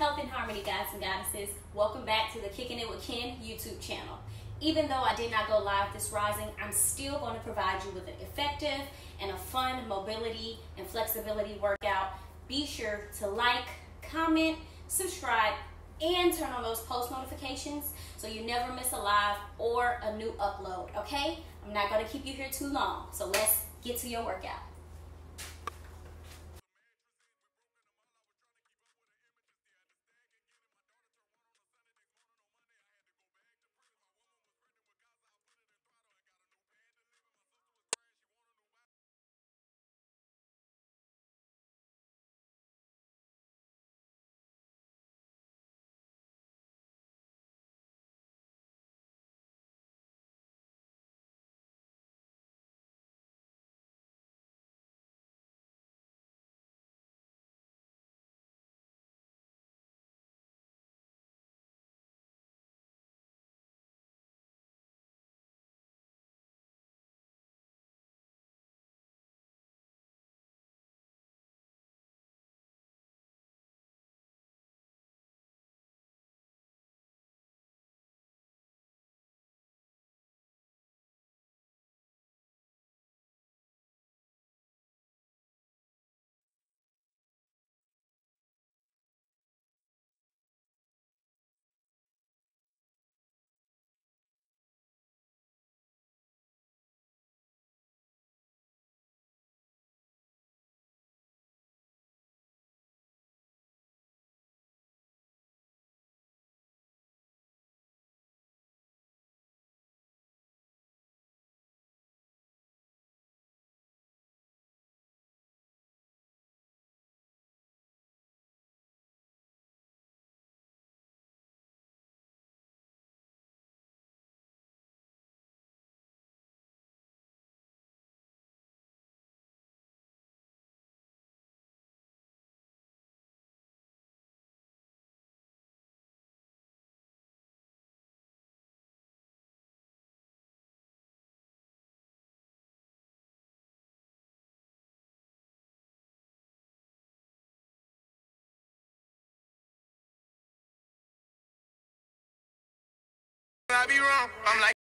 Health and Harmony Guys and Goddesses. Welcome back to the Kicking It with Ken YouTube channel. Even though I did not go live this rising, I'm still going to provide you with an effective and a fun mobility and flexibility workout. Be sure to like, comment, subscribe, and turn on those post notifications so you never miss a live or a new upload, okay? I'm not going to keep you here too long, so let's get to your workout. I be wrong. I'm like.